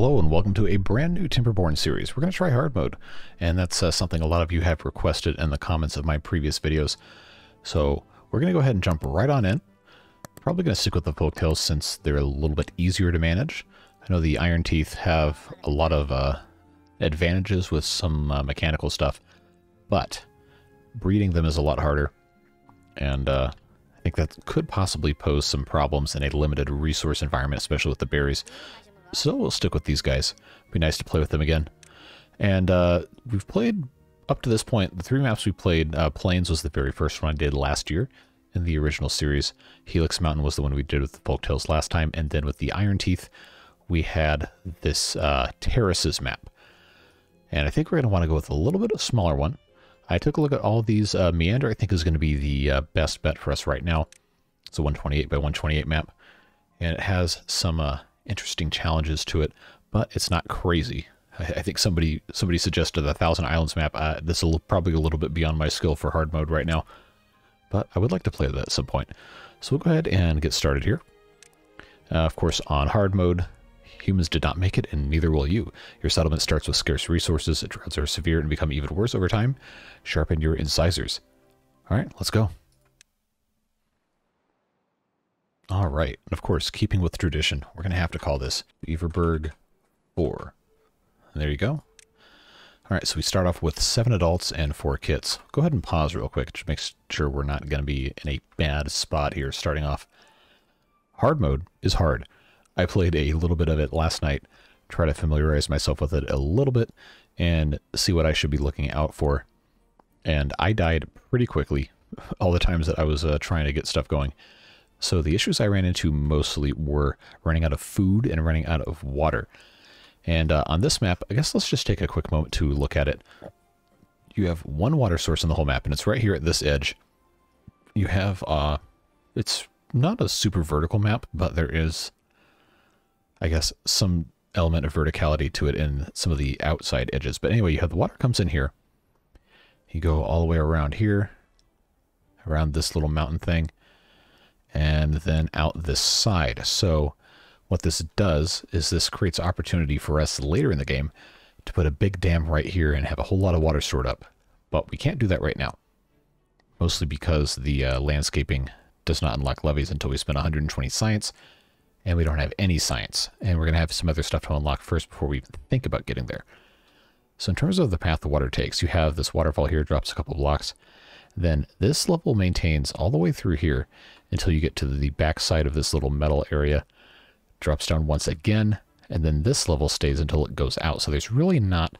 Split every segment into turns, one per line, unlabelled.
Hello and welcome to a brand new Timberborn series. We're going to try hard mode, and that's uh, something a lot of you have requested in the comments of my previous videos. So we're going to go ahead and jump right on in. Probably going to stick with the Folktails since they're a little bit easier to manage. I know the Iron Teeth have a lot of uh, advantages with some uh, mechanical stuff, but breeding them is a lot harder, and uh, I think that could possibly pose some problems in a limited resource environment, especially with the berries. So we'll stick with these guys. Be nice to play with them again. And uh, we've played up to this point, the three maps we played, uh, Plains was the very first one I did last year in the original series. Helix Mountain was the one we did with the Folktales last time. And then with the Iron Teeth, we had this uh, Terraces map. And I think we're going to want to go with a little bit of smaller one. I took a look at all these. Uh, Meander, I think, is going to be the uh, best bet for us right now. It's a 128 by 128 map. And it has some uh, interesting challenges to it, but it's not crazy. I, think somebody somebody suggested the Thousand Islands map. Uh, this is probably a little bit beyond my skill for hard mode right now, but I would like to play that at some point. So we'll go ahead and get started here. Uh, of course, on hard mode, humans did not make it, and neither will you. Your settlement starts with scarce resources, droughts are severe and become even worse over time. Sharpen your incisors. All right, let's go. All right. And of course, keeping with tradition, we're going to have to call this Beaverburg 4. And there you go. All right, so we start off with seven adults and four kits. Go ahead and pause real quick to make sure we're not going to be in a bad spot here starting off. Hard mode is hard. I played a little bit of it last night, try to familiarize myself with it a little bit and see what I should be looking out for. And I died pretty quickly all the times that I was uh, trying to get stuff going. So the issues I ran into mostly were running out of food and running out of water. And uh, on this map, I guess let's just take a quick moment to look at it. You have one water source in the whole map, and it's right here at this edge. You have, uh, it's not a super vertical map, but there is, I guess, some element of verticality to it in some of the outside edges. But anyway, you have the water comes in here. You go all the way around here, around this little mountain thing and then out this side. So what this does is this creates opportunity for us later in the game to put a big dam right here and have a whole lot of water stored up. But we can't do that right now. Mostly because the uh, landscaping does not unlock levees until we spend 120 science, and we don't have any science. And we're going to have some other stuff to unlock first before we even think about getting there. So in terms of the path the water takes, you have this waterfall here, drops a couple blocks. Then this level maintains all the way through here until you get to the back side of this little metal area. Drops down once again, and then this level stays until it goes out. So there's really not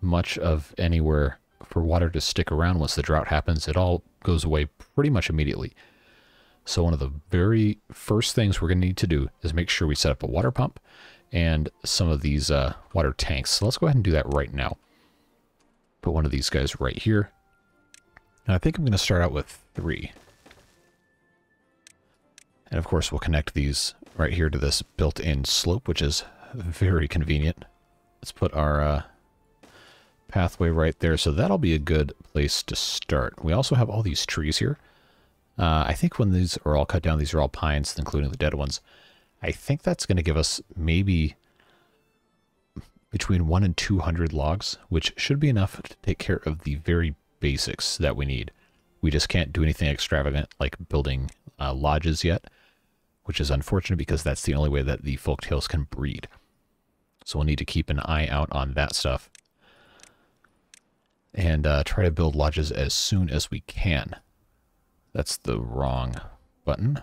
much of anywhere for water to stick around once the drought happens. It all goes away pretty much immediately. So one of the very first things we're going to need to do is make sure we set up a water pump and some of these uh, water tanks. So let's go ahead and do that right now. Put one of these guys right here. And I think I'm going to start out with three. And of course, we'll connect these right here to this built-in slope, which is very convenient. Let's put our uh, pathway right there. So that'll be a good place to start. We also have all these trees here. Uh, I think when these are all cut down, these are all pines, including the dead ones. I think that's going to give us maybe between 1 and 200 logs, which should be enough to take care of the very basics that we need. We just can't do anything extravagant like building uh, lodges yet which is unfortunate because that's the only way that the Folktails can breed. So we'll need to keep an eye out on that stuff. And uh, try to build lodges as soon as we can. That's the wrong button.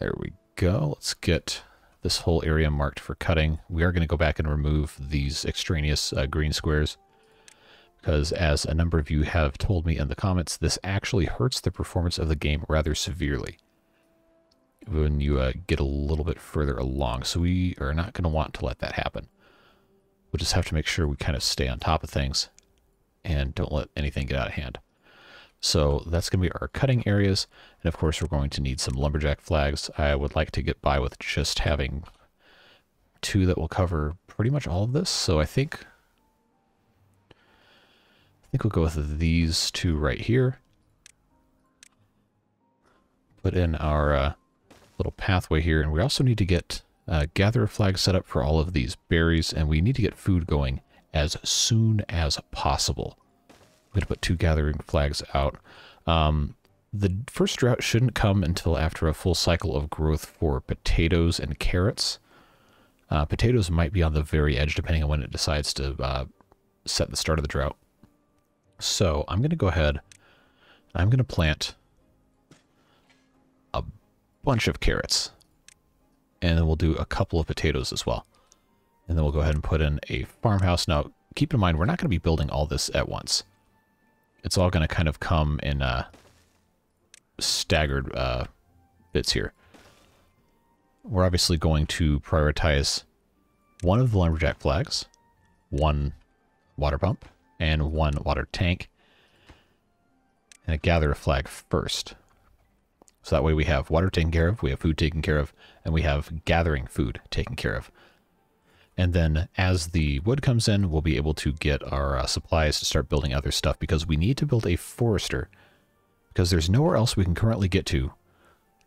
There we go. Let's get this whole area marked for cutting. We are going to go back and remove these extraneous uh, green squares because as a number of you have told me in the comments, this actually hurts the performance of the game rather severely when you uh, get a little bit further along. So we are not going to want to let that happen. We'll just have to make sure we kind of stay on top of things and don't let anything get out of hand. So that's going to be our cutting areas. And of course, we're going to need some lumberjack flags. I would like to get by with just having two that will cover pretty much all of this. So I think think we'll go with these two right here. Put in our uh, little pathway here, and we also need to get uh, a flag set up for all of these berries, and we need to get food going as soon as possible. I'm going to put two gathering flags out. Um, the first drought shouldn't come until after a full cycle of growth for potatoes and carrots. Uh, potatoes might be on the very edge depending on when it decides to uh, set the start of the drought. So I'm going to go ahead. I'm going to plant a bunch of carrots. And then we'll do a couple of potatoes as well. And then we'll go ahead and put in a farmhouse. Now, keep in mind, we're not going to be building all this at once. It's all going to kind of come in uh, staggered uh, bits here. We're obviously going to prioritize one of the lumberjack flags, one water pump, and one water tank, and a gather a flag first. So that way we have water taken care of, we have food taken care of, and we have gathering food taken care of. And then as the wood comes in, we'll be able to get our uh, supplies to start building other stuff because we need to build a forester because there's nowhere else we can currently get to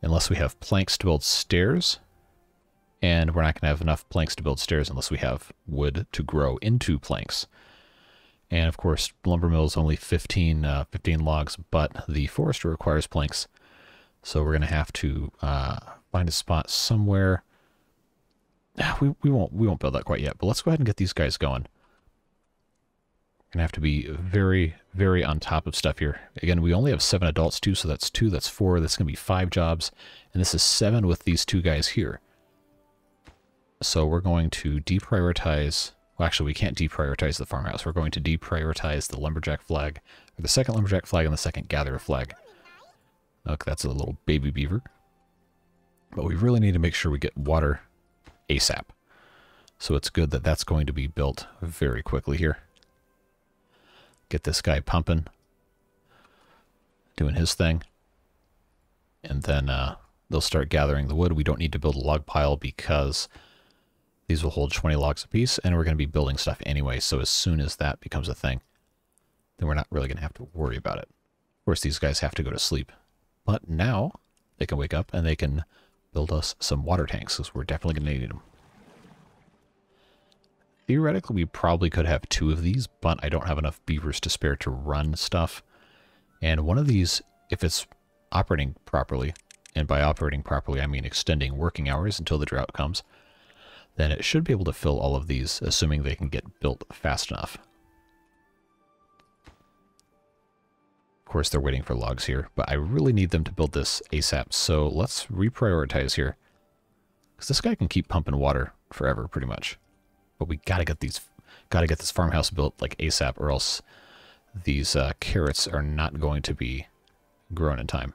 unless we have planks to build stairs. And we're not going to have enough planks to build stairs unless we have wood to grow into planks. And of course, lumber mill is only 15, uh, 15 logs, but the forester requires planks. So we're going to have to uh, find a spot somewhere. We, we won't we won't build that quite yet, but let's go ahead and get these guys going. Gonna have to be very, very on top of stuff here. Again, we only have seven adults too, so that's two, that's four, that's gonna be five jobs, and this is seven with these two guys here. So we're going to deprioritize well, actually, we can't deprioritize the farmhouse. We're going to deprioritize the lumberjack flag, or the second lumberjack flag and the second gatherer flag. Look, that's a little baby beaver. But we really need to make sure we get water ASAP. So it's good that that's going to be built very quickly here. Get this guy pumping, doing his thing. And then uh, they'll start gathering the wood. We don't need to build a log pile because these will hold 20 logs apiece, and we're going to be building stuff anyway, so as soon as that becomes a thing, then we're not really going to have to worry about it. Of course, these guys have to go to sleep. But now, they can wake up and they can build us some water tanks, because we're definitely going to need them. Theoretically, we probably could have two of these, but I don't have enough beavers to spare to run stuff. And one of these, if it's operating properly, and by operating properly I mean extending working hours until the drought comes, then it should be able to fill all of these, assuming they can get built fast enough. Of course, they're waiting for logs here, but I really need them to build this ASAP, so let's reprioritize here. Because this guy can keep pumping water forever, pretty much. But we gotta get these, gotta get this farmhouse built like ASAP, or else these uh, carrots are not going to be grown in time.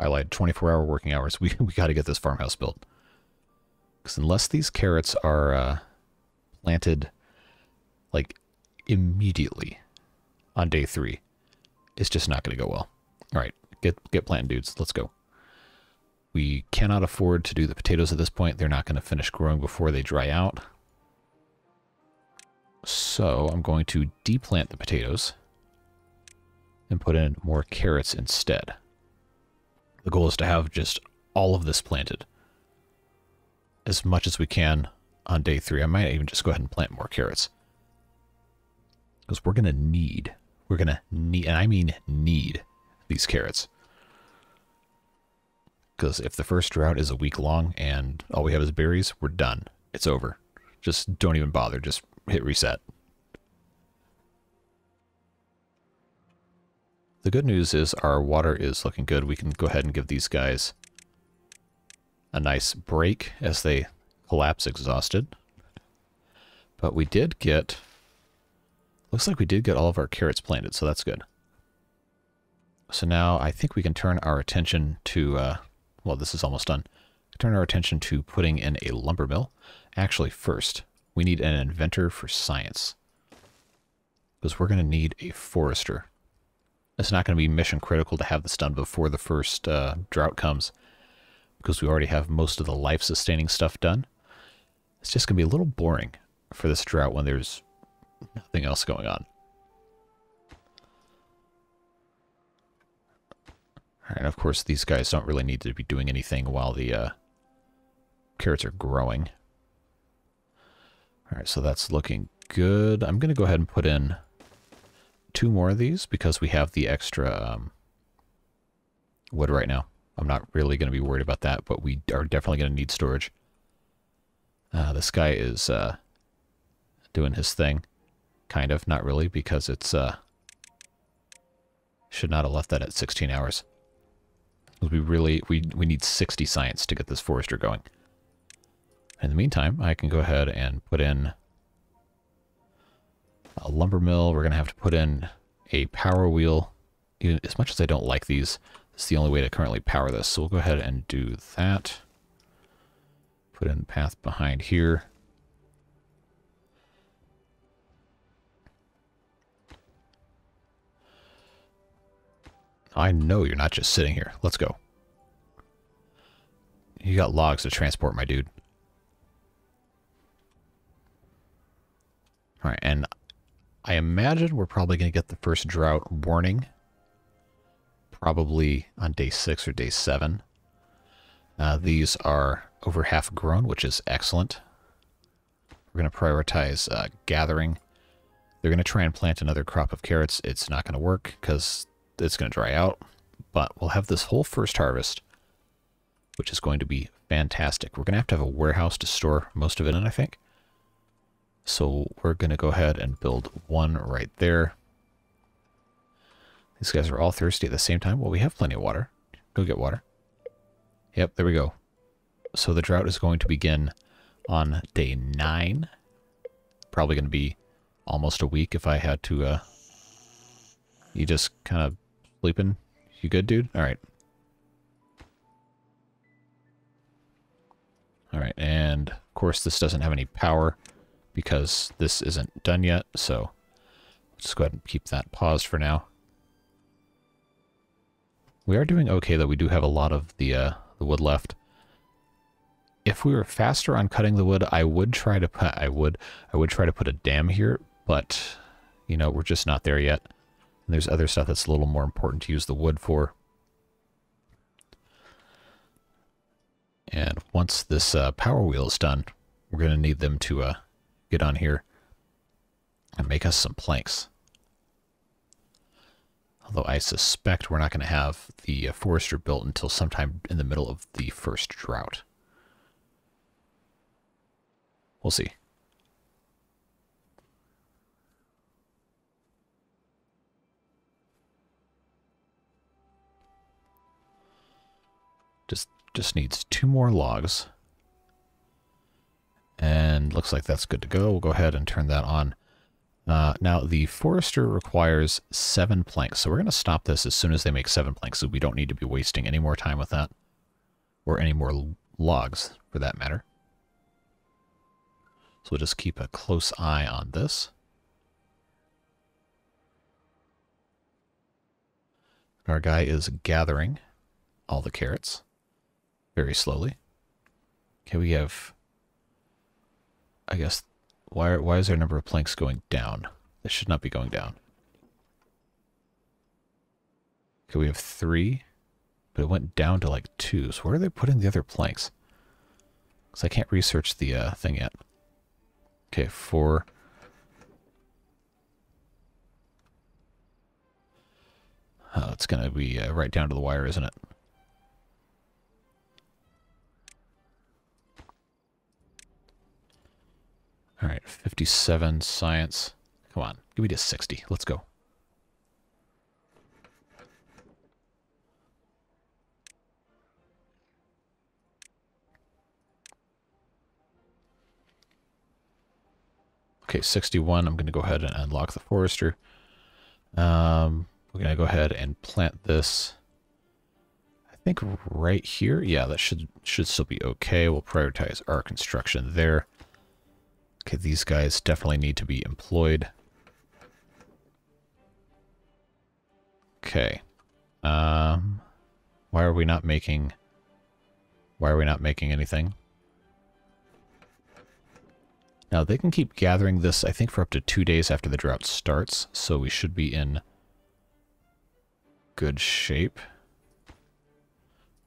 I lied. 24 hour working hours. We, we got to get this farmhouse built. Because unless these carrots are uh, planted like immediately on day three, it's just not going to go well. All right, get get planting, dudes. Let's go. We cannot afford to do the potatoes at this point. They're not going to finish growing before they dry out. So I'm going to deplant the potatoes and put in more carrots instead. The goal is to have just all of this planted as much as we can on day three. I might even just go ahead and plant more carrots. Because we're going to need, we're going to need, and I mean need, these carrots. Because if the first drought is a week long and all we have is berries, we're done. It's over. Just don't even bother. Just hit reset. The good news is our water is looking good. We can go ahead and give these guys a nice break as they collapse exhausted. But we did get... Looks like we did get all of our carrots planted, so that's good. So now I think we can turn our attention to... Uh, well, this is almost done. Turn our attention to putting in a lumber mill. Actually, first, we need an inventor for science. Because we're going to need a forester. It's not going to be mission critical to have this done before the first uh, drought comes because we already have most of the life-sustaining stuff done. It's just going to be a little boring for this drought when there's nothing else going on. And of course, these guys don't really need to be doing anything while the uh, carrots are growing. All right, so that's looking good. I'm going to go ahead and put in two more of these because we have the extra um, wood right now. I'm not really going to be worried about that, but we are definitely going to need storage. Uh, this guy is uh, doing his thing. Kind of, not really, because it's... Uh, should not have left that at 16 hours. We really, we, we need 60 science to get this forester going. In the meantime, I can go ahead and put in a lumber mill. We're going to have to put in a power wheel. As much as I don't like these, it's the only way to currently power this. So we'll go ahead and do that. Put in the path behind here. I know you're not just sitting here. Let's go. You got logs to transport, my dude. All right, and I imagine we're probably going to get the first drought warning probably on day six or day seven. Uh, these are over half grown, which is excellent. We're going to prioritize uh, gathering. They're going to try and plant another crop of carrots. It's not going to work because it's going to dry out. But we'll have this whole first harvest, which is going to be fantastic. We're going to have to have a warehouse to store most of it in, I think. So we're going to go ahead and build one right there. These guys are all thirsty at the same time. Well, we have plenty of water. Go get water. Yep, there we go. So the drought is going to begin on day nine. Probably going to be almost a week if I had to... Uh, you just kind of sleeping? You good, dude? All right. All right, and of course this doesn't have any power because this isn't done yet, so let's go ahead and keep that paused for now. We are doing okay, though. We do have a lot of the, uh, the wood left. If we were faster on cutting the wood, I would try to put, I would, I would try to put a dam here, but, you know, we're just not there yet. And there's other stuff that's a little more important to use the wood for. And once this uh, power wheel is done, we're going to need them to uh, get on here and make us some planks. Although I suspect we're not going to have the uh, forester built until sometime in the middle of the first drought. We'll see. Just just needs two more logs. And looks like that's good to go. We'll go ahead and turn that on. Uh, now, the forester requires seven planks, so we're going to stop this as soon as they make seven planks, so we don't need to be wasting any more time with that, or any more logs, for that matter. So we'll just keep a close eye on this. Our guy is gathering all the carrots very slowly. Okay, we have I guess, why, why is our number of planks going down? This should not be going down. Okay, we have three, but it went down to like two. So where are they putting the other planks? Because I can't research the uh, thing yet. Okay, four. Oh, it's going to be uh, right down to the wire, isn't it? All right, 57 science. Come on, give me to 60. Let's go. Okay, 61. I'm going to go ahead and unlock the forester. Um, we're going to go ahead and plant this. I think right here. Yeah, that should should still be okay. We'll prioritize our construction there. These guys definitely need to be employed. Okay. Um, why are we not making... Why are we not making anything? Now, they can keep gathering this, I think, for up to two days after the drought starts, so we should be in good shape.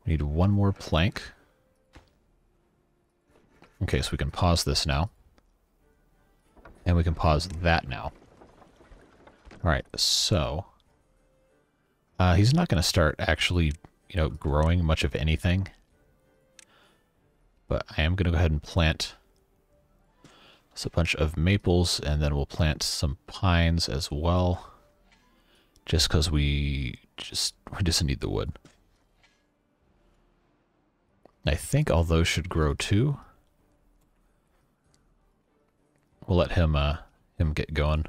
We need one more plank. Okay, so we can pause this now. And we can pause that now. Alright, so... Uh, he's not going to start actually, you know, growing much of anything. But I am going to go ahead and plant a bunch of maples, and then we'll plant some pines as well. Just because we just we just need the wood. I think all those should grow too. We'll let him uh him get going.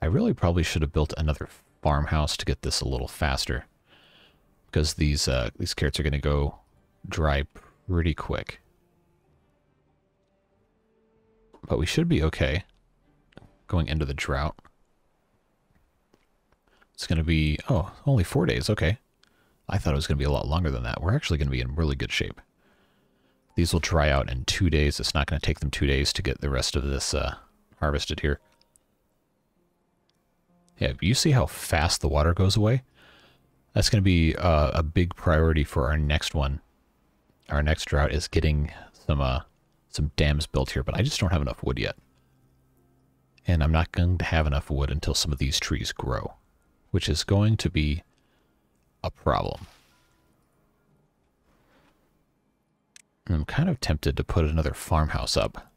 I really probably should have built another farmhouse to get this a little faster. Because these uh these carrots are gonna go dry pretty quick. But we should be okay going into the drought. It's going to be, oh, only four days. Okay. I thought it was going to be a lot longer than that. We're actually going to be in really good shape. These will dry out in two days. It's not going to take them two days to get the rest of this uh, harvested here. Yeah, you see how fast the water goes away? That's going to be uh, a big priority for our next one. Our next drought is getting some uh, some dams built here, but I just don't have enough wood yet. And I'm not going to have enough wood until some of these trees grow, which is going to be a problem. I'm kind of tempted to put another farmhouse up.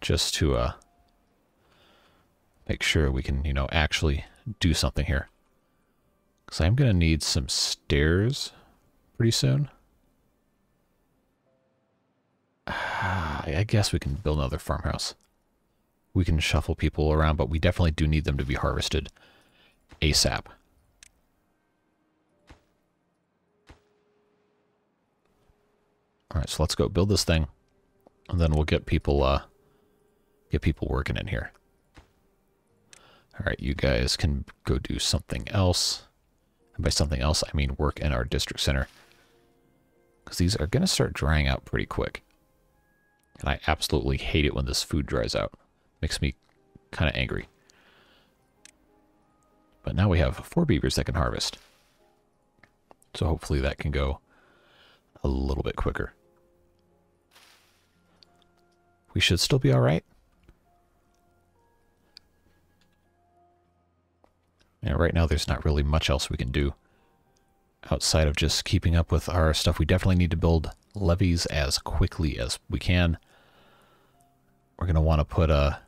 Just to uh, make sure we can, you know, actually do something here. Because I'm going to need some stairs pretty soon. I guess we can build another farmhouse. We can shuffle people around, but we definitely do need them to be harvested ASAP. Alright, so let's go build this thing. And then we'll get people uh get people working in here. Alright, you guys can go do something else. And by something else, I mean work in our district center. Because these are going to start drying out pretty quick. And I absolutely hate it when this food dries out. Makes me kind of angry. But now we have four beavers that can harvest. So hopefully that can go a little bit quicker. We should still be alright. Yeah, right now there's not really much else we can do outside of just keeping up with our stuff. We definitely need to build levees as quickly as we can. We're going to want to put a...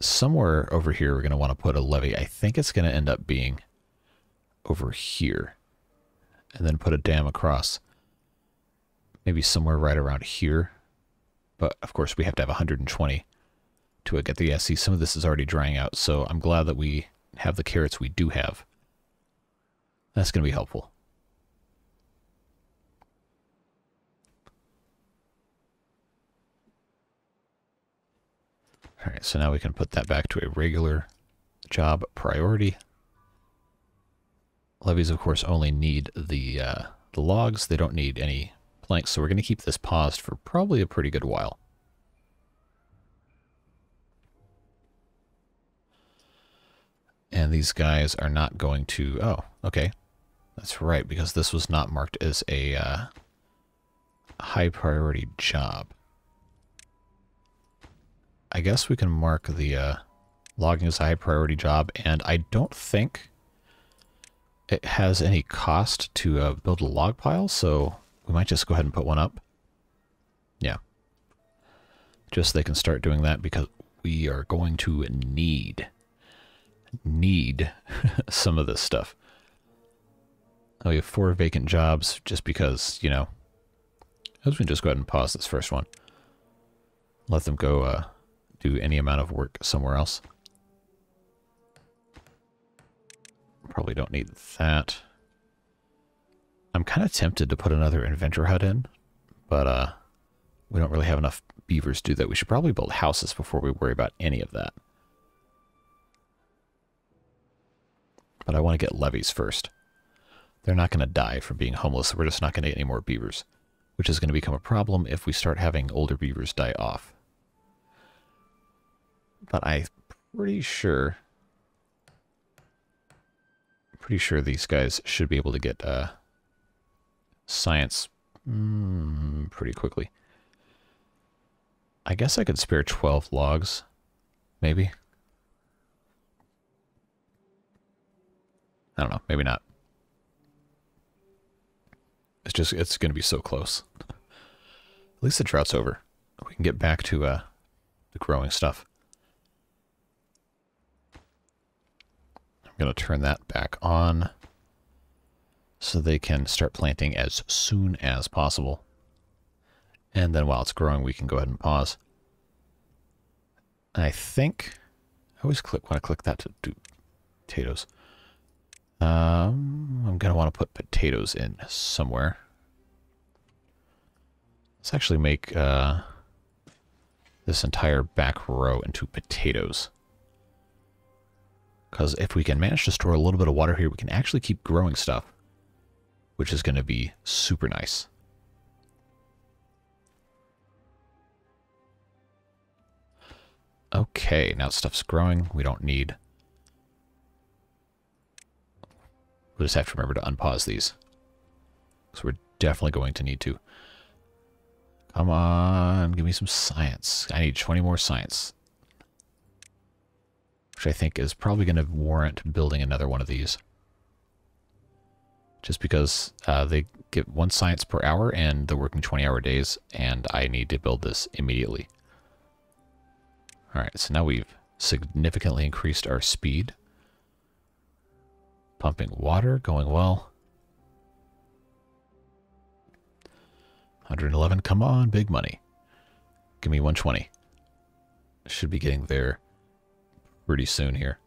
Somewhere over here, we're going to want to put a levee. I think it's going to end up being over here. And then put a dam across. Maybe somewhere right around here. But, of course, we have to have 120 to get the... Yeah, see, some of this is already drying out. So I'm glad that we have the carrots we do have. That's going to be helpful. All right, so now we can put that back to a regular job priority. Levees, of course, only need the, uh, the logs. They don't need any planks, so we're going to keep this paused for probably a pretty good while. And these guys are not going to... Oh, okay. That's right, because this was not marked as a uh, high priority job. I guess we can mark the uh, logging as a high priority job, and I don't think it has any cost to uh, build a log pile, so we might just go ahead and put one up. Yeah. Just so they can start doing that because we are going to need, need some of this stuff. Oh, we have four vacant jobs just because, you know, I was going to just go ahead and pause this first one. Let them go uh, do any amount of work somewhere else. Probably don't need that. I'm kind of tempted to put another inventor hut in, but uh, we don't really have enough beavers to do that. We should probably build houses before we worry about any of that. But I want to get levees first. They're not going to die from being homeless. We're just not going to get any more beavers. which is going to become a problem if we start having older beavers die off. But I'm pretty sure... Pretty sure these guys should be able to get uh, science mm, pretty quickly. I guess I could spare 12 logs, maybe. I don't know, maybe not. It's just, it's going to be so close. At least the drought's over. We can get back to uh, the growing stuff. I'm going to turn that back on so they can start planting as soon as possible. And then while it's growing, we can go ahead and pause. I think I always click want to click that to do potatoes. Um, I'm going to want to put potatoes in somewhere. Let's actually make uh, this entire back row into potatoes. Because if we can manage to store a little bit of water here, we can actually keep growing stuff, which is going to be super nice. Okay, now stuff's growing. We don't need... We'll just have to remember to unpause these. Because we're definitely going to need to. Come on, give me some science. I need 20 more science. Which I think is probably going to warrant building another one of these. Just because uh, they get one science per hour and they're working 20 hour days, and I need to build this immediately. Alright, so now we've significantly increased our speed. Pumping water, going well. 111, come on, big money. Give me 120. Should be getting there pretty soon here.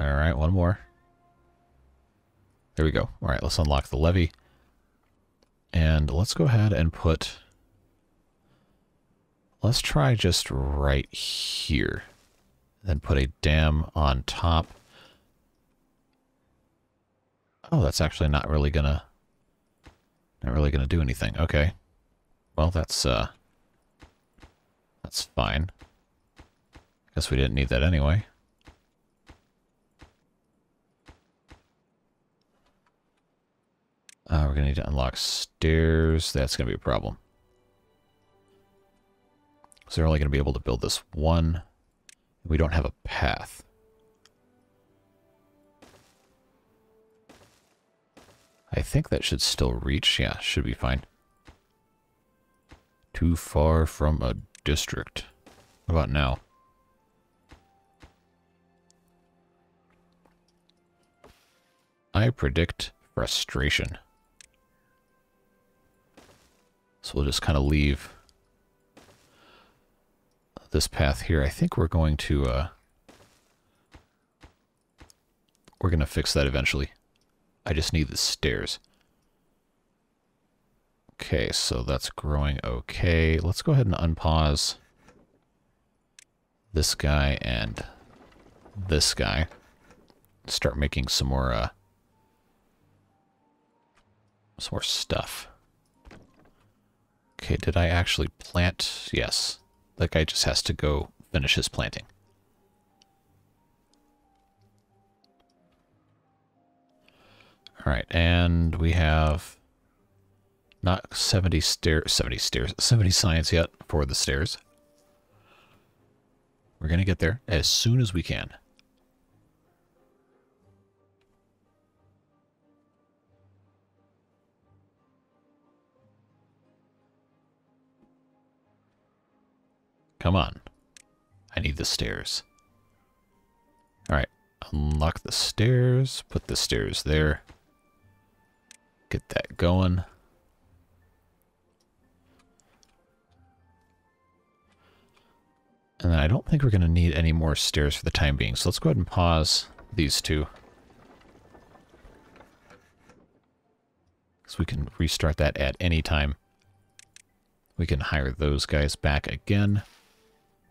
Alright, one more. There we go. Alright, let's unlock the levee. And let's go ahead and put... Let's try just right here. Then put a dam on top. Oh, that's actually not really gonna... Not really gonna do anything. Okay. Well, that's, uh... That's fine. Guess we didn't need that anyway. Uh, we're going to need to unlock stairs. That's going to be a problem. So they're only going to be able to build this one. We don't have a path. I think that should still reach. Yeah, should be fine. Too far from a district. What about now? I predict frustration. So we'll just kind of leave this path here. I think we're going to, uh, we're going to fix that eventually. I just need the stairs. Okay, so that's growing okay. Let's go ahead and unpause this guy and this guy. Start making some more, uh, some more stuff. Okay, did I actually plant? Yes. That guy just has to go finish his planting. Alright, and we have not 70 stairs, 70 stairs, 70 science yet for the stairs. We're going to get there as soon as we can. Come on. I need the stairs. Alright, unlock the stairs, put the stairs there. Get that going. And then I don't think we're going to need any more stairs for the time being, so let's go ahead and pause these two. So we can restart that at any time. We can hire those guys back again.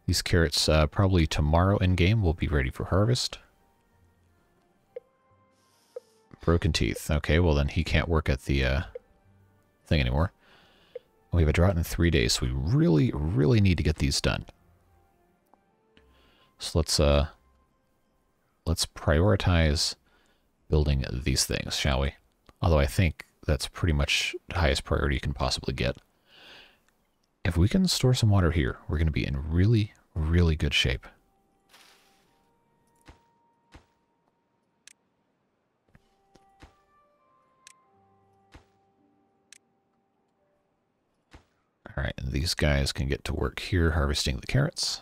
These carrots uh, probably tomorrow in game will be ready for harvest. Broken teeth. Okay, well then he can't work at the uh, thing anymore. We have a drought in three days, so we really, really need to get these done. So let's uh, let's prioritize building these things, shall we? Although I think that's pretty much the highest priority you can possibly get. If we can store some water here, we're going to be in really, really good shape. Alright, and these guys can get to work here harvesting the carrots.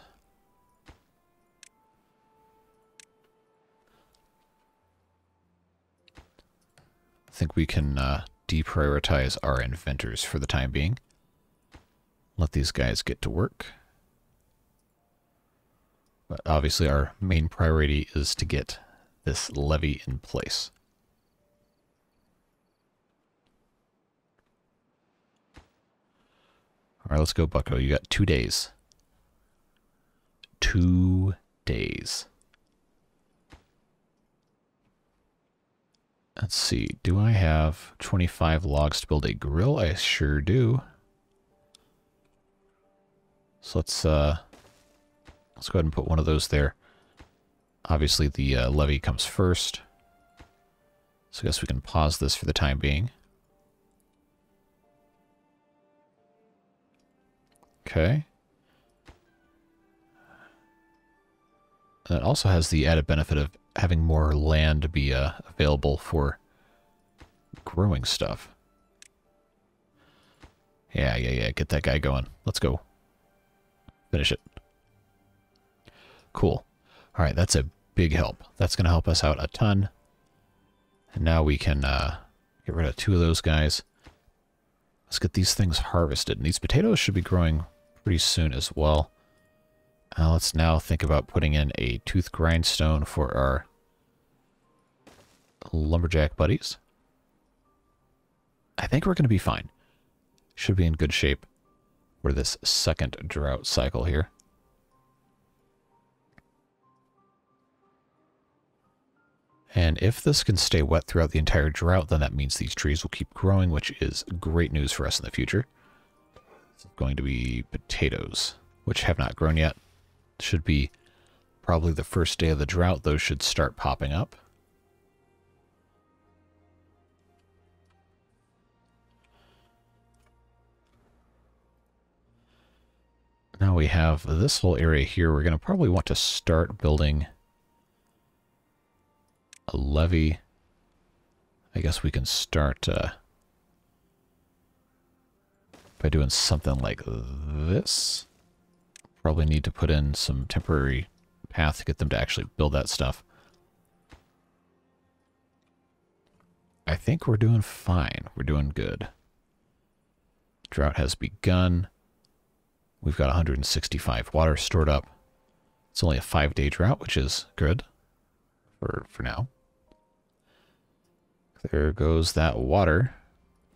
I think we can uh, deprioritize our inventors for the time being. Let these guys get to work. But obviously our main priority is to get this levee in place. All right, let's go, Bucko. You got two days. Two days. Let's see. Do I have 25 logs to build a grill? I sure do. So let's uh, let's go ahead and put one of those there. Obviously, the uh, levee comes first. So I guess we can pause this for the time being. Okay. That also has the added benefit of having more land be uh, available for growing stuff. Yeah, yeah, yeah. Get that guy going. Let's go. Finish it. Cool. All right, that's a big help. That's going to help us out a ton. And now we can uh, get rid of two of those guys. Let's get these things harvested. And these potatoes should be growing pretty soon as well. Uh, let's now think about putting in a tooth grindstone for our lumberjack buddies. I think we're going to be fine. Should be in good shape for this second drought cycle here. And if this can stay wet throughout the entire drought, then that means these trees will keep growing, which is great news for us in the future. It's going to be potatoes, which have not grown yet. Should be probably the first day of the drought, those should start popping up. Now we have this whole area here. We're going to probably want to start building a levee. I guess we can start uh, by doing something like this. Probably need to put in some temporary path to get them to actually build that stuff. I think we're doing fine. We're doing good. Drought has begun. We've got 165 water stored up. It's only a five-day drought, which is good for, for now. There goes that water,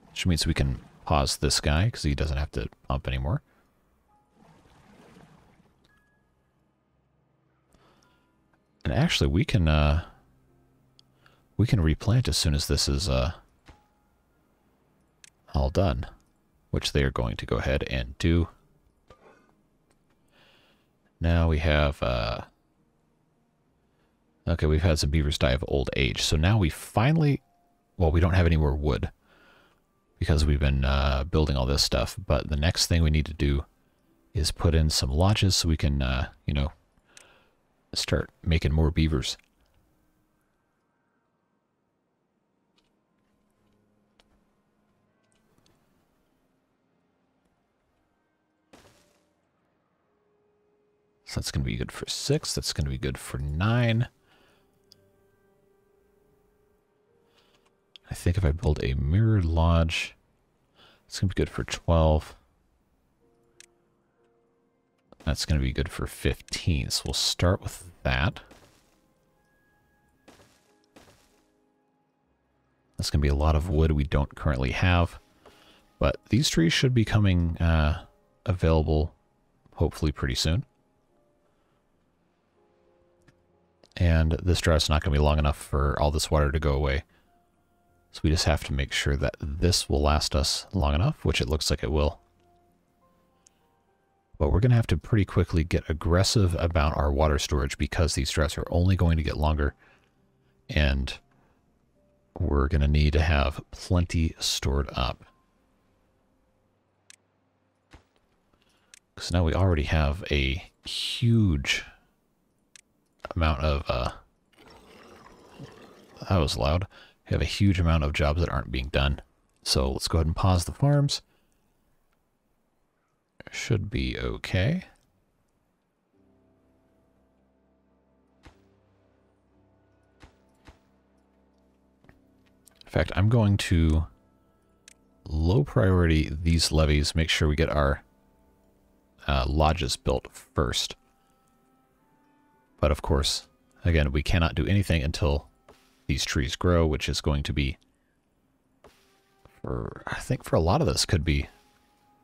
which means we can pause this guy because he doesn't have to pump anymore. And actually, we can uh, we can replant as soon as this is uh, all done, which they are going to go ahead and do. Now we have, uh, okay, we've had some beavers die of old age. So now we finally, well, we don't have any more wood because we've been uh, building all this stuff. But the next thing we need to do is put in some lodges so we can, uh, you know, start making more beavers. That's going to be good for six. That's going to be good for nine. I think if I build a mirrored lodge, it's going to be good for 12. That's going to be good for 15. So we'll start with that. That's going to be a lot of wood we don't currently have. But these trees should be coming uh, available hopefully pretty soon. And this drought's not going to be long enough for all this water to go away. So we just have to make sure that this will last us long enough, which it looks like it will. But we're going to have to pretty quickly get aggressive about our water storage because these droughts are only going to get longer. And we're going to need to have plenty stored up. Because now we already have a huge amount of... Uh, that was loud. We have a huge amount of jobs that aren't being done. So let's go ahead and pause the farms. Should be okay. In fact, I'm going to low priority these levees, make sure we get our uh, lodges built first. But of course, again, we cannot do anything until these trees grow, which is going to be, for I think for a lot of this could be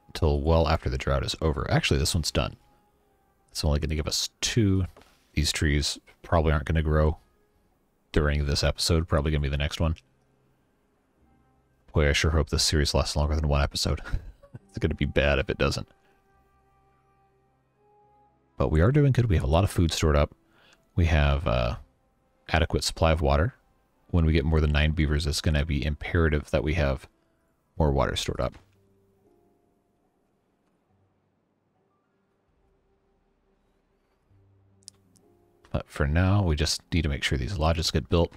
until well after the drought is over. Actually, this one's done. It's only going to give us two. These trees probably aren't going to grow during this episode, probably going to be the next one. Boy, I sure hope this series lasts longer than one episode. it's going to be bad if it doesn't. But we are doing good. We have a lot of food stored up. We have uh, adequate supply of water. When we get more than nine beavers, it's going to be imperative that we have more water stored up. But for now, we just need to make sure these lodges get built.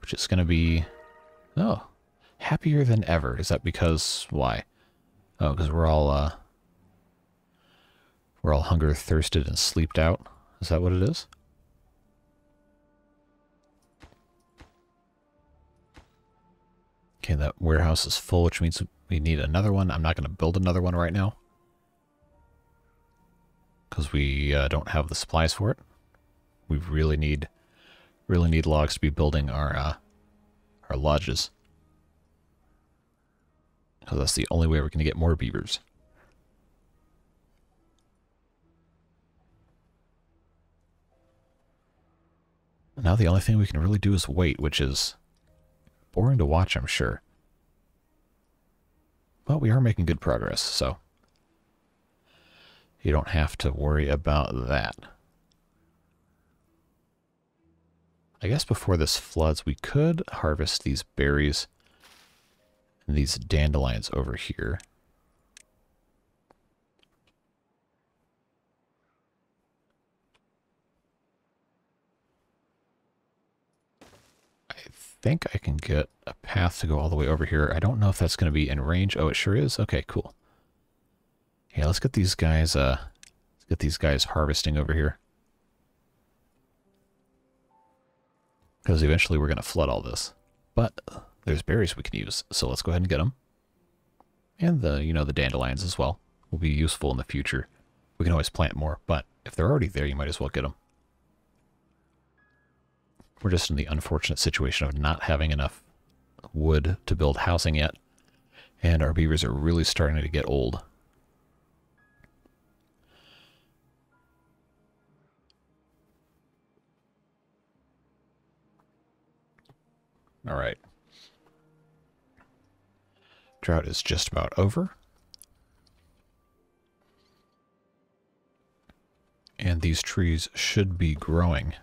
Which is going to be... Oh, happier than ever. Is that because... Why? Oh, because we're all... Uh, we're all hunger, thirsted, and sleeped out. Is that what it is? Okay, that warehouse is full, which means we need another one. I'm not going to build another one right now because we uh, don't have the supplies for it. We really need really need logs to be building our uh, our lodges. Because that's the only way we're going to get more beavers. Now the only thing we can really do is wait, which is boring to watch, I'm sure. But we are making good progress, so you don't have to worry about that. I guess before this floods, we could harvest these berries and these dandelions over here. I think I can get a path to go all the way over here. I don't know if that's going to be in range. Oh, it sure is. Okay, cool. Yeah, let's get these guys, uh, let's get these guys harvesting over here. Because eventually we're going to flood all this. But there's berries we can use, so let's go ahead and get them. And the, you know, the dandelions as well will be useful in the future. We can always plant more, but if they're already there, you might as well get them. We're just in the unfortunate situation of not having enough wood to build housing yet. And our beavers are really starting to get old. All right. Drought is just about over. And these trees should be growing,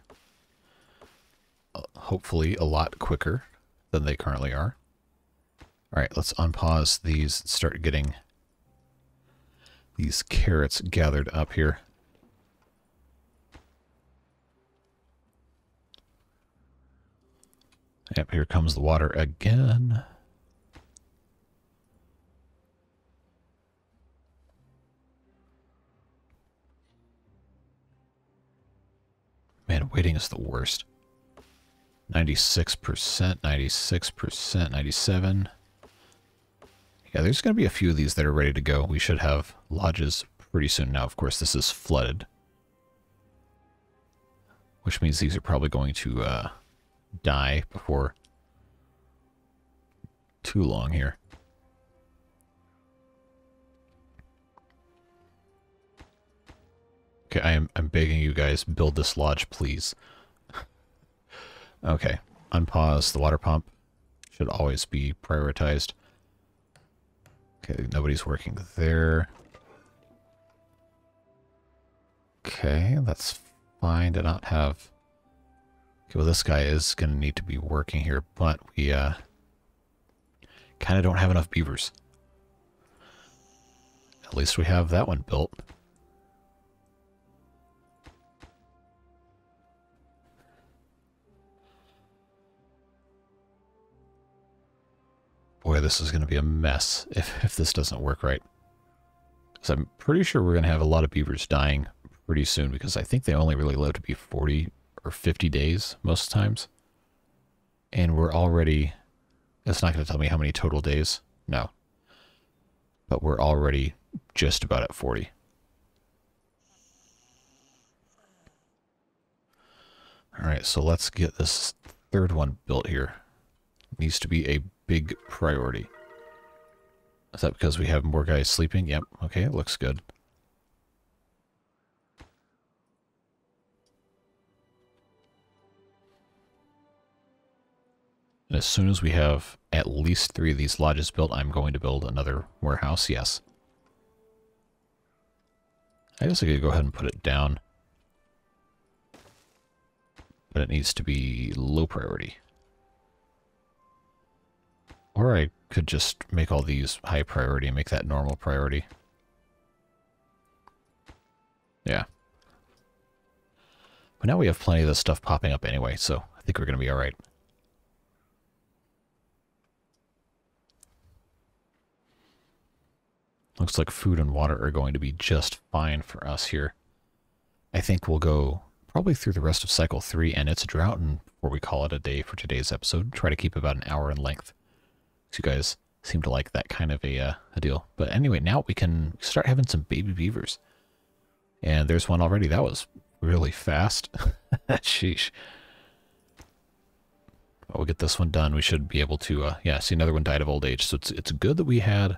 hopefully a lot quicker than they currently are. All right, let's unpause these and start getting these carrots gathered up here. Yep, here comes the water again. Man, waiting is the worst. 96%, 96%, 97. Yeah, there's going to be a few of these that are ready to go. We should have lodges pretty soon. Now, of course, this is flooded. Which means these are probably going to uh, die before too long here. Okay, I am I'm begging you guys, build this lodge, please. Okay, unpause the water pump. should always be prioritized. Okay, nobody's working there. Okay, that's fine to not have... Okay, well this guy is going to need to be working here, but we uh, kind of don't have enough beavers. At least we have that one built. Boy, this is going to be a mess if, if this doesn't work right. So I'm pretty sure we're going to have a lot of beavers dying pretty soon because I think they only really live to be 40 or 50 days most times. And we're already... It's not going to tell me how many total days. No. But we're already just about at 40. Alright, so let's get this third one built here. needs to be a big priority. Is that because we have more guys sleeping? Yep. Okay, it looks good. And as soon as we have at least three of these lodges built, I'm going to build another warehouse, yes. I guess I could go ahead and put it down. But it needs to be low priority. Or I could just make all these high priority and make that normal priority. Yeah. But now we have plenty of this stuff popping up anyway, so I think we're going to be alright. Looks like food and water are going to be just fine for us here. I think we'll go probably through the rest of cycle 3 and it's a drought and before we call it a day for today's episode. Try to keep about an hour in length you guys seem to like that kind of a, uh, a deal. But anyway, now we can start having some baby beavers. And there's one already. That was really fast. Sheesh. Well, we'll get this one done. We should be able to, uh, yeah, see another one died of old age. So it's it's good that we had,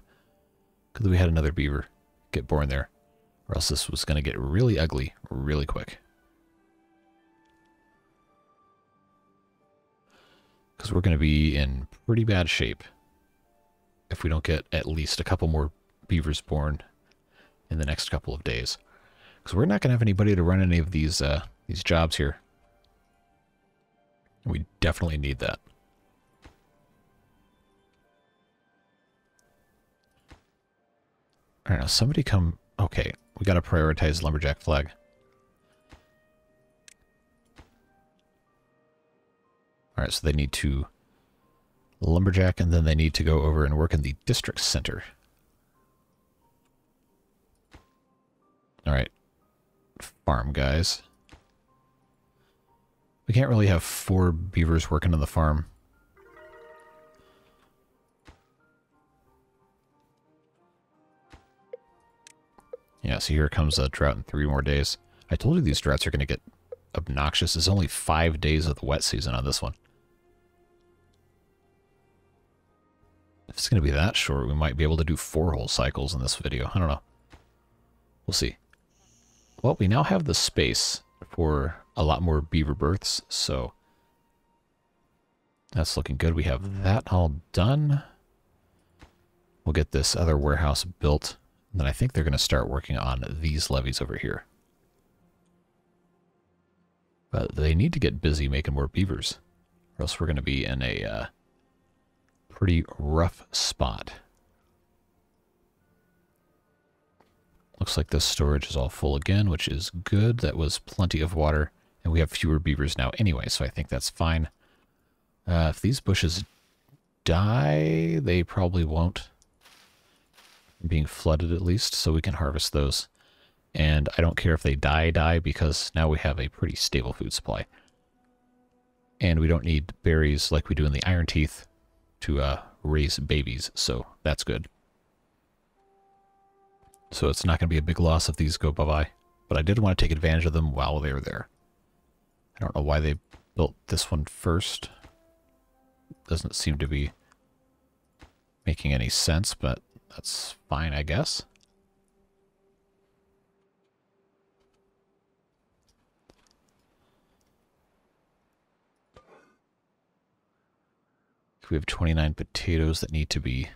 good that we had another beaver get born there, or else this was going to get really ugly really quick. Because we're going to be in pretty bad shape if we don't get at least a couple more beavers born in the next couple of days. Because we're not going to have anybody to run any of these uh, these jobs here. We definitely need that. All right, now somebody come... Okay, we got to prioritize lumberjack flag. All right, so they need to lumberjack, and then they need to go over and work in the district center. Alright. Farm guys. We can't really have four beavers working on the farm. Yeah, so here comes a drought in three more days. I told you these droughts are going to get obnoxious. It's only five days of the wet season on this one. If it's going to be that short, we might be able to do four whole cycles in this video. I don't know. We'll see. Well, we now have the space for a lot more beaver births, so that's looking good. We have that all done. We'll get this other warehouse built. And then I think they're going to start working on these levees over here. But they need to get busy making more beavers, or else we're going to be in a uh, pretty rough spot. Looks like this storage is all full again, which is good. That was plenty of water, and we have fewer beavers now anyway, so I think that's fine. Uh, if these bushes die, they probably won't. Being flooded at least, so we can harvest those. And I don't care if they die, die, because now we have a pretty stable food supply. And we don't need berries like we do in the Iron Teeth, to uh, raise babies, so that's good. So it's not going to be a big loss if these go bye-bye. But I did want to take advantage of them while they were there. I don't know why they built this one first. Doesn't seem to be making any sense, but that's fine, I guess. We have 29 potatoes that need to be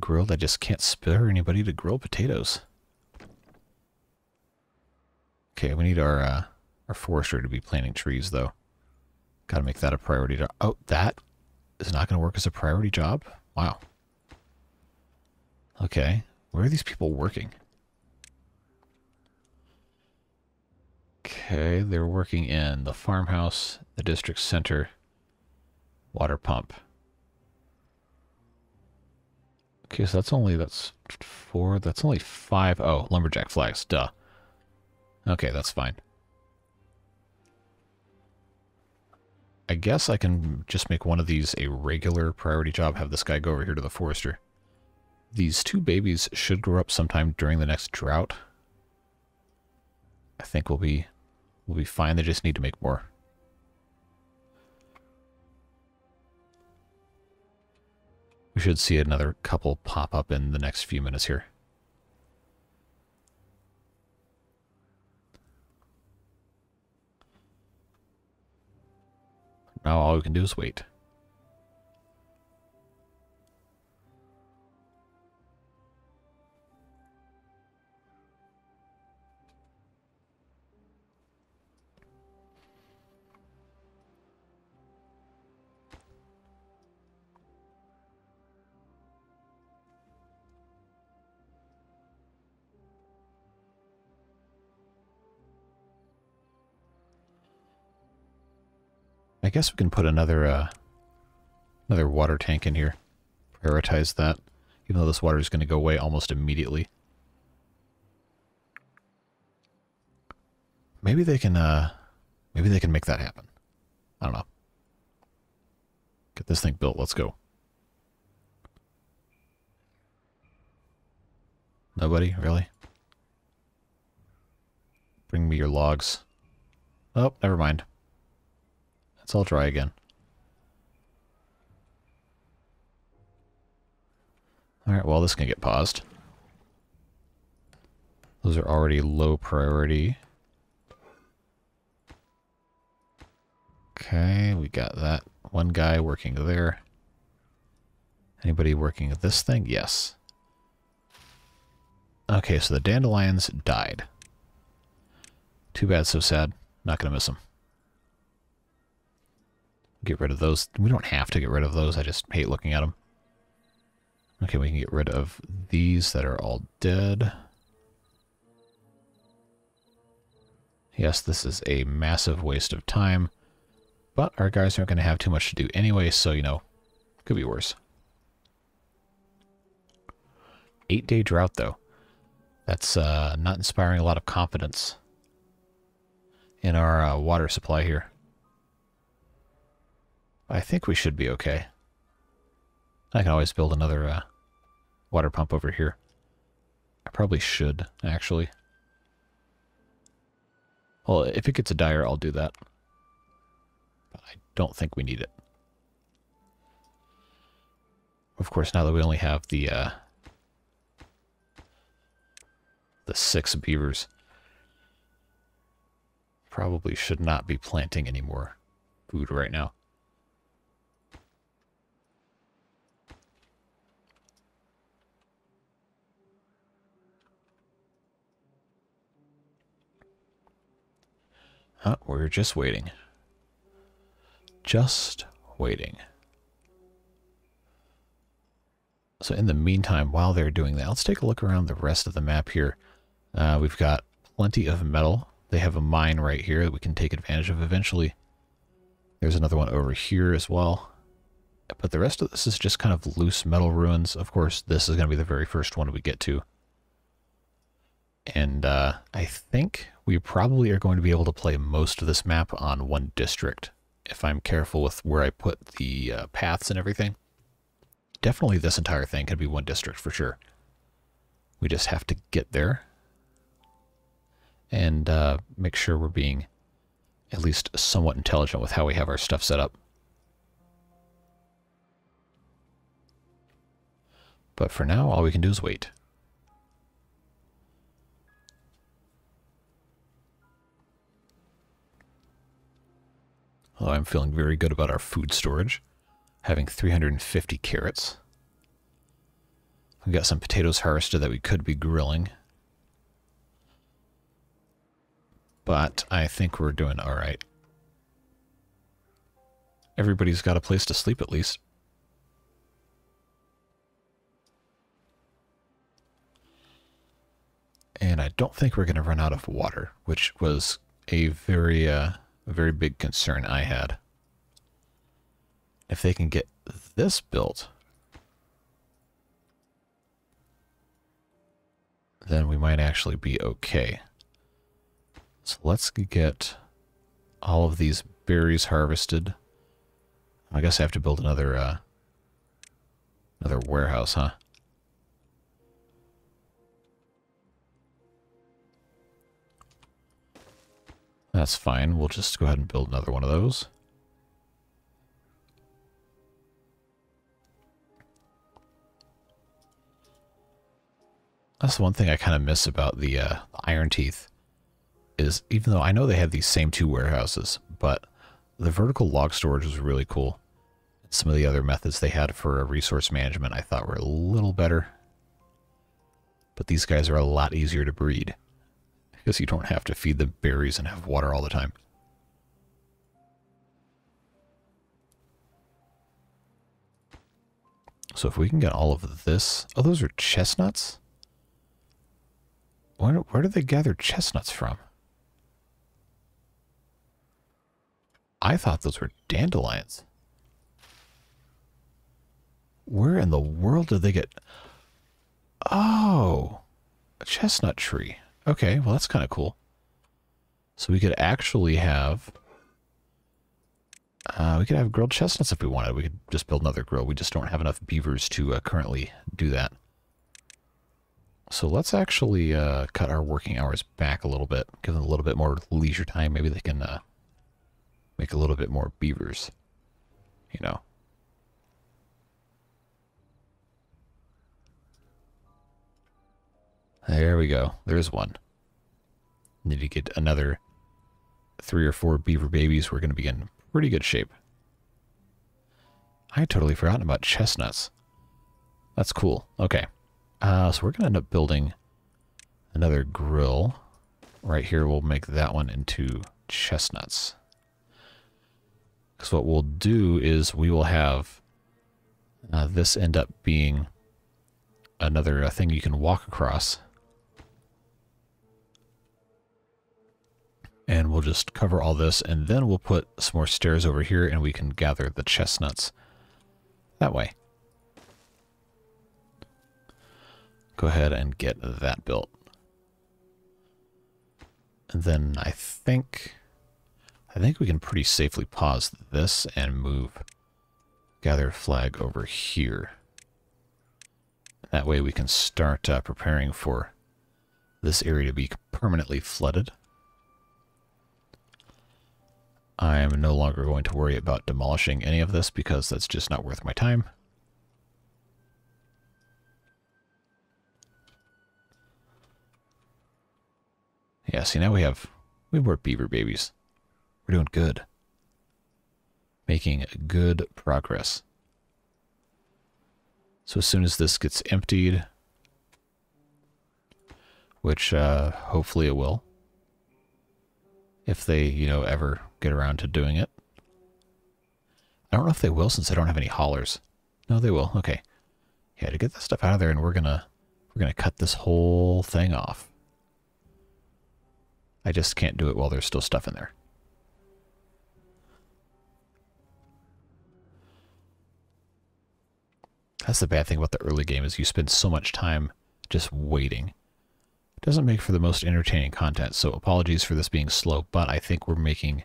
grilled. I just can't spare anybody to grill potatoes. Okay, we need our uh, our forester to be planting trees, though. Got to make that a priority. To, oh, that is not going to work as a priority job? Wow. Okay, where are these people working? Okay, they're working in the farmhouse, the district center, water pump. Okay, so that's only, that's four, that's only five. Oh, lumberjack flags, duh. Okay, that's fine. I guess I can just make one of these a regular priority job, have this guy go over here to the forester. These two babies should grow up sometime during the next drought. I think we'll be we'll be fine. They just need to make more. We should see another couple pop up in the next few minutes here. Now all we can do is wait. Guess we can put another uh, another water tank in here. Prioritize that, even though this water is going to go away almost immediately. Maybe they can, uh, maybe they can make that happen. I don't know. Get this thing built. Let's go. Nobody? Really? Bring me your logs. Oh, never mind. It's all dry again. Alright, well, this can get paused. Those are already low priority. Okay, we got that one guy working there. Anybody working at this thing? Yes. Okay, so the dandelions died. Too bad, so sad. Not going to miss them get rid of those. We don't have to get rid of those. I just hate looking at them. Okay, we can get rid of these that are all dead. Yes, this is a massive waste of time, but our guys aren't going to have too much to do anyway, so, you know, could be worse. Eight-day drought, though. That's uh, not inspiring a lot of confidence in our uh, water supply here. I think we should be okay. I can always build another uh, water pump over here. I probably should, actually. Well, if it gets a dire, I'll do that. But I don't think we need it. Of course, now that we only have the uh, the six beavers, probably should not be planting any more food right now. Oh, we're just waiting. Just waiting. So in the meantime, while they're doing that, let's take a look around the rest of the map here. Uh, we've got plenty of metal. They have a mine right here that we can take advantage of eventually. There's another one over here as well. But the rest of this is just kind of loose metal ruins. Of course, this is going to be the very first one we get to. And uh, I think we probably are going to be able to play most of this map on one district if I'm careful with where I put the uh, paths and everything. Definitely this entire thing could be one district for sure. We just have to get there and uh, make sure we're being at least somewhat intelligent with how we have our stuff set up. But for now, all we can do is wait. Although I'm feeling very good about our food storage. having 350 carrots. We've got some potatoes harvested that we could be grilling. But I think we're doing all right. Everybody's got a place to sleep at least. And I don't think we're going to run out of water, which was a very, uh, a very big concern I had. If they can get this built, then we might actually be okay. So let's get all of these berries harvested. I guess I have to build another uh, another warehouse, huh? That's fine. We'll just go ahead and build another one of those. That's the one thing I kind of miss about the uh, Iron Teeth is even though I know they have these same two warehouses, but the vertical log storage was really cool. Some of the other methods they had for resource management I thought were a little better. But these guys are a lot easier to breed because you don't have to feed the berries and have water all the time. So if we can get all of this... Oh, those are chestnuts? Where, where do they gather chestnuts from? I thought those were dandelions. Where in the world did they get... Oh, a chestnut tree. Okay, well that's kind of cool. So we could actually have... Uh, we could have grilled chestnuts if we wanted. We could just build another grill. We just don't have enough beavers to uh, currently do that. So let's actually uh, cut our working hours back a little bit. Give them a little bit more leisure time. Maybe they can uh, make a little bit more beavers. You know. There we go. There's one. Need to get another three or four beaver babies. We're going to be in pretty good shape. I had totally forgotten about chestnuts. That's cool. Okay. Uh, so we're going to end up building another grill. Right here, we'll make that one into chestnuts. Because what we'll do is we will have uh, this end up being another uh, thing you can walk across. And we'll just cover all this, and then we'll put some more stairs over here, and we can gather the chestnuts that way. Go ahead and get that built. And then I think I think we can pretty safely pause this and move gather flag over here. That way we can start uh, preparing for this area to be permanently flooded. I am no longer going to worry about demolishing any of this because that's just not worth my time. Yeah, see now we have we have more beaver babies. We're doing good. Making good progress. So as soon as this gets emptied, which uh, hopefully it will, if they, you know, ever get around to doing it. I don't know if they will since I don't have any haulers. No, they will. Okay. Yeah, to get this stuff out of there and we're gonna we're gonna cut this whole thing off. I just can't do it while there's still stuff in there. That's the bad thing about the early game is you spend so much time just waiting. It doesn't make for the most entertaining content, so apologies for this being slow, but I think we're making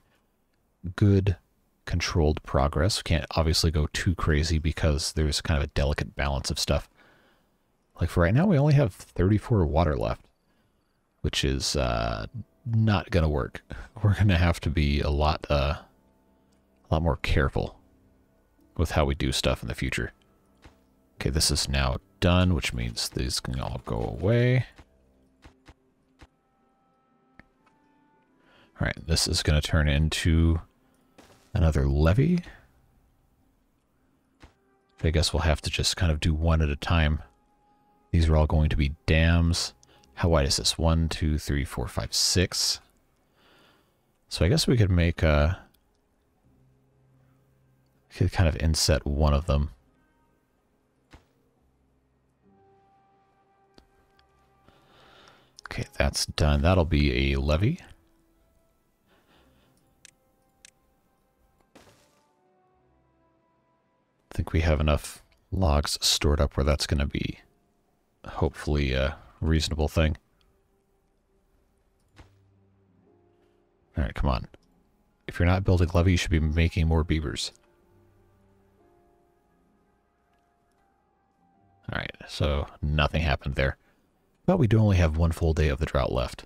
good controlled progress. Can't obviously go too crazy because there's kind of a delicate balance of stuff. Like for right now, we only have 34 water left, which is uh, not going to work. We're going to have to be a lot, uh, a lot more careful with how we do stuff in the future. Okay, this is now done, which means these can all go away. All right, this is going to turn into another levee. I guess we'll have to just kind of do one at a time. These are all going to be dams. How wide is this? One, two, three, four, five, six. So I guess we could make a... Could kind of inset one of them. Okay, that's done. That'll be a levee. Think we have enough logs stored up where that's going to be hopefully a reasonable thing. Alright, come on. If you're not building levee, you should be making more beavers. Alright, so nothing happened there. But we do only have one full day of the drought left.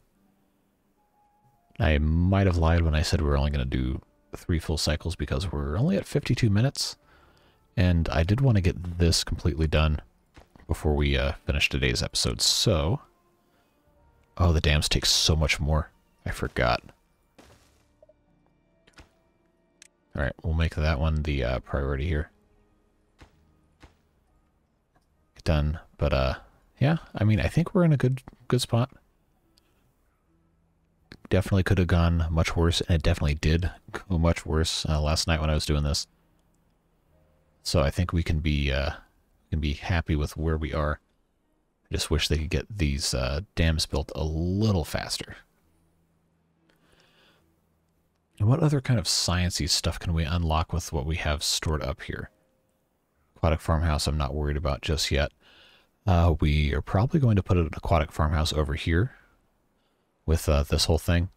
I might have lied when I said we are only going to do three full cycles because we're only at 52 minutes. And I did want to get this completely done before we uh, finish today's episode. So, oh, the dams take so much more. I forgot. All right, we'll make that one the uh, priority here. Done, but uh, yeah, I mean, I think we're in a good good spot. Definitely could have gone much worse, and it definitely did go much worse uh, last night when I was doing this. So I think we can be uh, can be happy with where we are. I just wish they could get these uh, dams built a little faster. And what other kind of sciencey stuff can we unlock with what we have stored up here? Aquatic farmhouse I'm not worried about just yet. Uh, we are probably going to put an aquatic farmhouse over here with uh, this whole thing.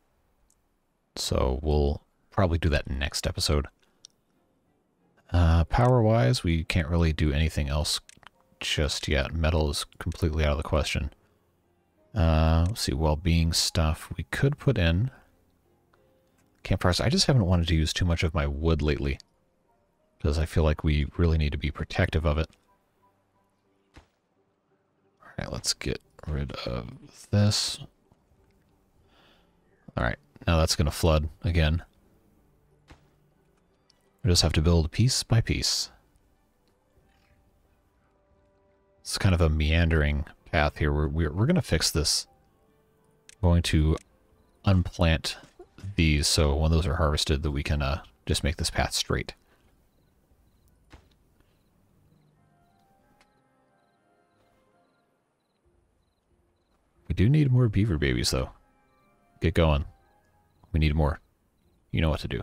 So we'll probably do that next episode. Uh, Power-wise, we can't really do anything else just yet. Metal is completely out of the question. Uh, let's see, well-being stuff we could put in. Campfires, I just haven't wanted to use too much of my wood lately. Because I feel like we really need to be protective of it. Alright, let's get rid of this. Alright, now that's going to flood again. We just have to build piece by piece. It's kind of a meandering path here. We're, we're, we're going to fix this. I'm going to unplant these so when those are harvested that we can uh, just make this path straight. We do need more beaver babies though. Get going. We need more. You know what to do.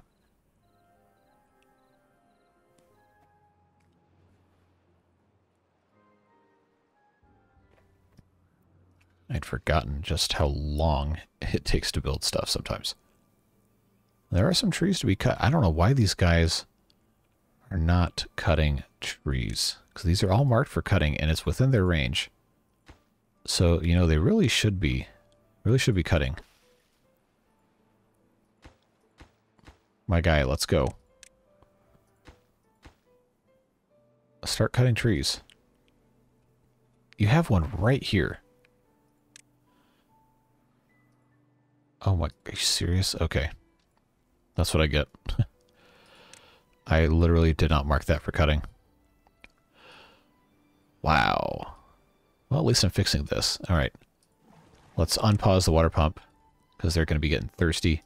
I'd forgotten just how long it takes to build stuff sometimes. There are some trees to be cut. I don't know why these guys are not cutting trees. Because these are all marked for cutting and it's within their range. So, you know, they really should be, really should be cutting. My guy, let's go. Start cutting trees. You have one right here. Oh my, are you serious? Okay. That's what I get. I literally did not mark that for cutting. Wow. Well, at least I'm fixing this. All right. Let's unpause the water pump because they're going to be getting thirsty.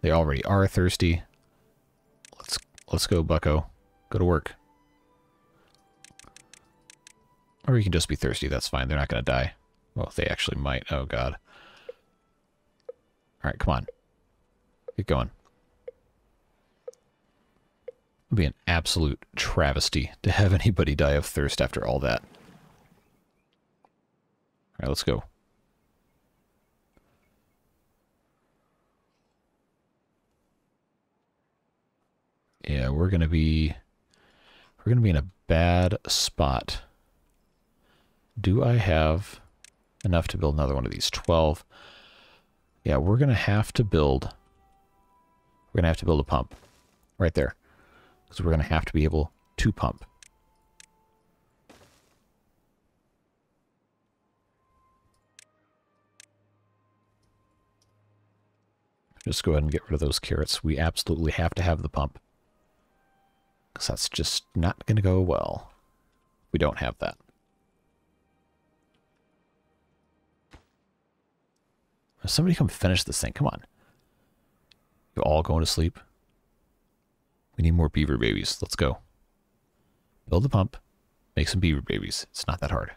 They already are thirsty. Let's let's go, Bucko. Go to work. Or you can just be thirsty. That's fine. They're not going to die. Well, they actually might. Oh, God. All right, come on. Get going. It'd be an absolute travesty to have anybody die of thirst after all that. All right, let's go. Yeah, we're going to be we're going to be in a bad spot. Do I have enough to build another one of these? 12. Yeah, we're going to have to build, we're going to have to build a pump right there. Because we're going to have to be able to pump. Just go ahead and get rid of those carrots. We absolutely have to have the pump. Because that's just not going to go well. We don't have that. Somebody come finish this thing. Come on. You're all going to sleep? We need more beaver babies. Let's go. Build the pump. Make some beaver babies. It's not that hard.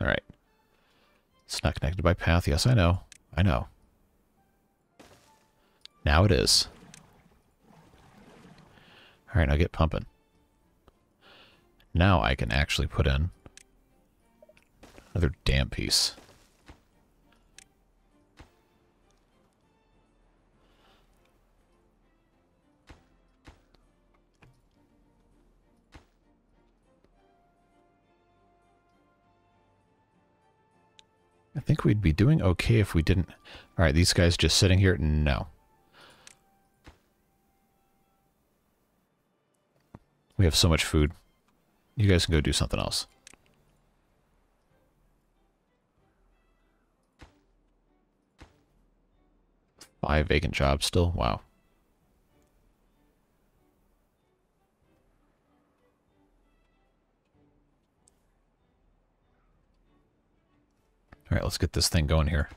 All right. It's not connected by path. Yes, I know. I know. Now it is. All right, now get pumping. Now I can actually put in another damn piece. I think we'd be doing okay if we didn't... Alright, these guys just sitting here? No. We have so much food. You guys can go do something else. Five vacant jobs still? Wow. All right, let's get this thing going here.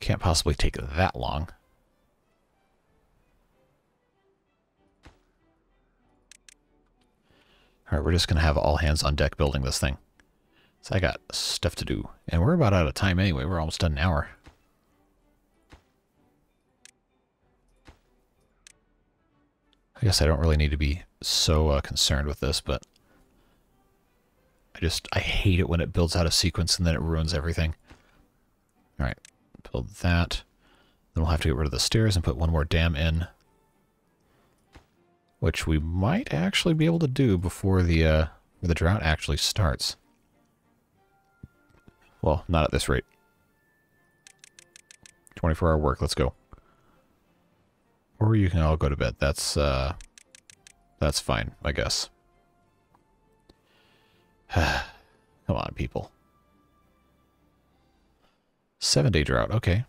Can't possibly take that long. All right, we're just going to have all hands on deck building this thing. So I got stuff to do. And we're about out of time anyway. We're almost done an hour. I guess I don't really need to be so uh, concerned with this, but I just, I hate it when it builds out a sequence and then it ruins everything. All right, build that. Then we'll have to get rid of the stairs and put one more dam in. Which we might actually be able to do before the, uh, the drought actually starts. Well, not at this rate. 24 hour work, let's go. Or you can all go to bed. That's, uh, that's fine, I guess. Come on, people. Seven day drought. Okay.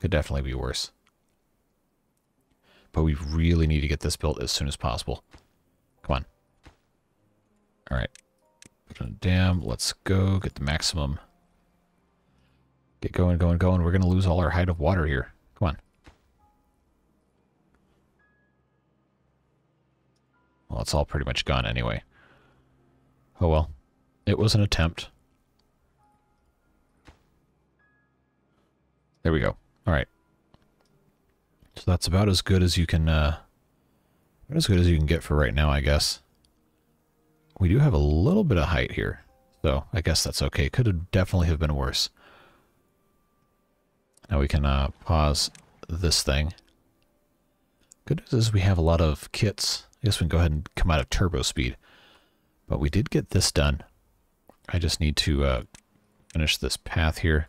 Could definitely be worse. But we really need to get this built as soon as possible. Come on. Alright. Put in a dam. Let's go. Get the maximum. Get going, going, going. We're going to lose all our height of water here. Well, it's all pretty much gone anyway. Oh well. It was an attempt. There we go. Alright. So that's about as good as you can, uh, as good as you can get for right now, I guess. We do have a little bit of height here, so I guess that's okay. Could have definitely have been worse. Now we can uh, pause this thing. Good news is we have a lot of kits. I guess we can go ahead and come out of turbo speed. But we did get this done. I just need to uh, finish this path here.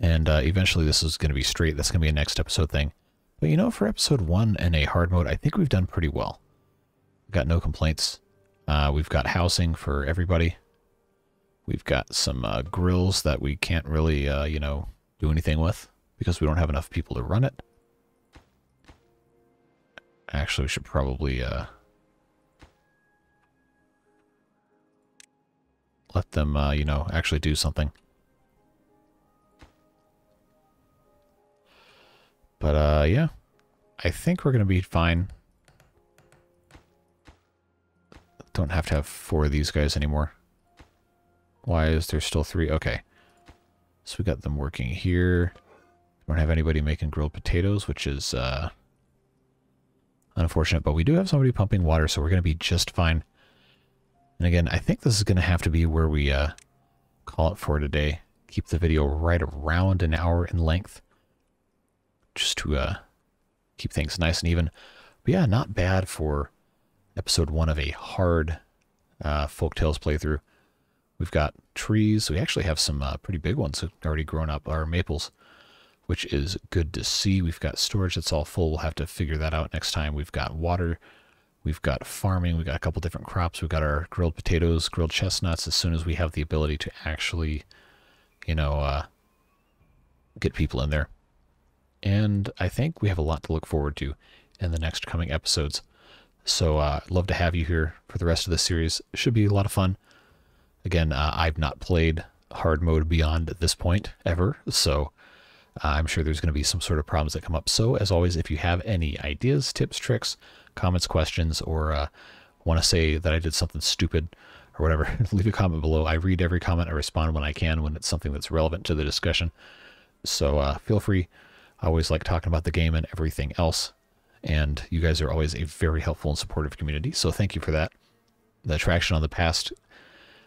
And uh, eventually this is going to be straight. That's going to be a next episode thing. But you know, for episode one and a hard mode, I think we've done pretty well. Got no complaints. Uh, we've got housing for everybody. We've got some uh, grills that we can't really, uh, you know, do anything with because we don't have enough people to run it. Actually, we should probably uh, let them, uh, you know, actually do something. But, uh, yeah. I think we're going to be fine. Don't have to have four of these guys anymore. Why is there still three? Okay. So we got them working here. Don't have anybody making grilled potatoes, which is, uh, unfortunate. But we do have somebody pumping water, so we're going to be just fine. And again, I think this is going to have to be where we uh, call it for today. Keep the video right around an hour in length. Just to uh, keep things nice and even. But yeah, not bad for episode one of a hard uh, Folktails playthrough. We've got trees. We actually have some uh, pretty big ones already grown up, our maples, which is good to see. We've got storage that's all full. We'll have to figure that out next time. We've got water We've got farming. We've got a couple different crops. We've got our grilled potatoes, grilled chestnuts. As soon as we have the ability to actually, you know, uh, get people in there. and I think we have a lot to look forward to in the next coming episodes. So uh, love to have you here for the rest of the series. Should be a lot of fun. Again, uh, I've not played hard mode beyond this point ever, so uh, I'm sure there's going to be some sort of problems that come up. So as always, if you have any ideas, tips, tricks, comments, questions, or uh, want to say that I did something stupid or whatever, leave a comment below. I read every comment. I respond when I can when it's something that's relevant to the discussion. So uh, feel free. I always like talking about the game and everything else. And you guys are always a very helpful and supportive community. So thank you for that. The traction on the past,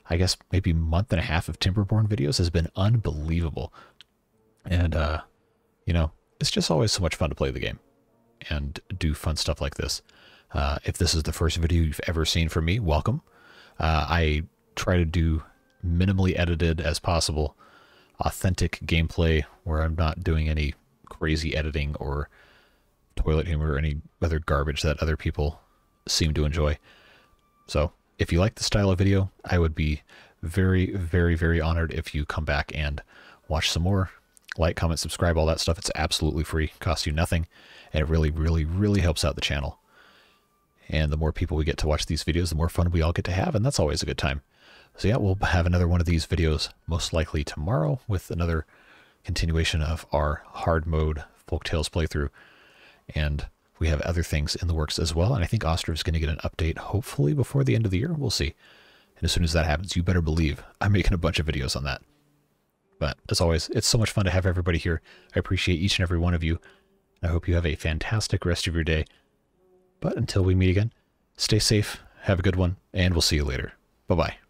I guess, maybe month and a half of Timberborn videos has been unbelievable. And, uh, you know, it's just always so much fun to play the game and do fun stuff like this. Uh, if this is the first video you've ever seen from me, welcome. Uh, I try to do minimally edited as possible, authentic gameplay where I'm not doing any crazy editing or toilet humor or any other garbage that other people seem to enjoy. So, if you like the style of video, I would be very, very, very honored if you come back and watch some more. Like, comment, subscribe, all that stuff. It's absolutely free, costs you nothing, and it really, really, really helps out the channel. And the more people we get to watch these videos, the more fun we all get to have, and that's always a good time. So yeah, we'll have another one of these videos most likely tomorrow with another continuation of our hard mode Folktails playthrough. And we have other things in the works as well. And I think Ostriv is going to get an update hopefully before the end of the year. We'll see. And as soon as that happens, you better believe I'm making a bunch of videos on that. But as always, it's so much fun to have everybody here. I appreciate each and every one of you. I hope you have a fantastic rest of your day. But until we meet again, stay safe, have a good one, and we'll see you later. Bye bye.